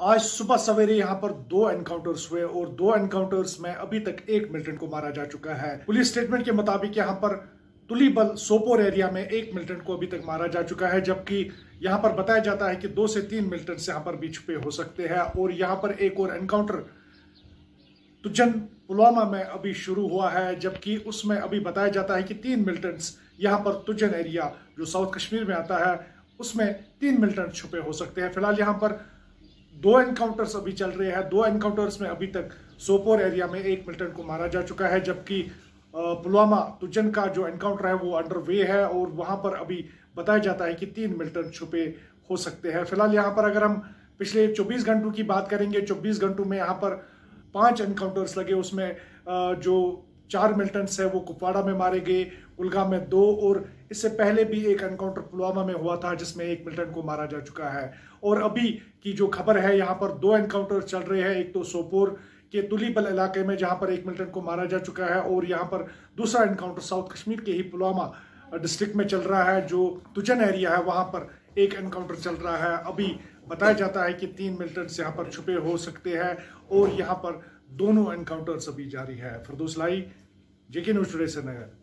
आज सुबह सवेरे यहाँ पर दो एनकाउंटर्स हुए और दो एनकाउंटर्स में अभी तक एक मिलिटेंट को मारा जा चुका है। पुलिस स्टेटमेंट के मुताबिक यहाँ पर तुलीबल सोपोर एरिया में एक मिलिटेंट को अभी तक मारा जा चुका है, जबकि यहाँ पर बताया जाता है कि दो से तीन मिलिटेंट्स यहाँ पर भी छुपे हो सकते हैं और यहाँ पर एक और एनकाउंटर तुजन पुलवामा में अभी शुरू हुआ है, जबकि उसमें अभी बताया जाता है कि तीन मिलिटेंट्स यहाँ पर तुजन एरिया, जो साउथ कश्मीर में आता है, उसमें तीन मिलिटेंट छुपे हो सकते हैं। फ़िलहाल यहाँ पर दो एनकाउंटर्स अभी चल रहे हैं। दो एनकाउंटर्स में अभी तक सोपोर एरिया में एक मिलिटेंट को मारा जा चुका है, जबकि पुलवामा तुजन का जो एनकाउंटर है वो अंडर वे है और वहाँ पर अभी बताया जाता है कि तीन मिलिटेंट छुपे हो सकते हैं। फ़िलहाल यहाँ पर अगर हम पिछले 24 घंटों की बात करेंगे 24 घंटों में यहाँ पर पाँच एनकाउंटर्स लगे, उसमें जो चार मिलिटेंट्स है, वो कुपवाड़ा में मारे गए कुलगाम में दो और इससे पहले भी एक एनकाउंटर पुलवामा में हुआ था, जिसमें एक मिलिटेंट को मारा जा चुका है। और अभी की जो खबर है, यहाँ पर दो एनकाउंटर चल रहे हैं, एक तो सोपोर के तुलीबल इलाके में, जहाँ पर एक मिलिटेंट को मारा जा चुका है, और यहाँ पर दूसरा एनकाउंटर साउथ कश्मीर के ही पुलवामा डिस्ट्रिक्ट में चल रहा है, जो तुजन एरिया है, वहाँ पर एक एनकाउंटर चल रहा है। अभी बताया जाता है कि तीन मिलिटेंट्स यहाँ पर छुपे हो सकते हैं, और यहाँ पर दोनों एनकाउंटर्स अभी जारी है फरदोसलाई जेके न्यूज़ टुडे श्रीनगर नगर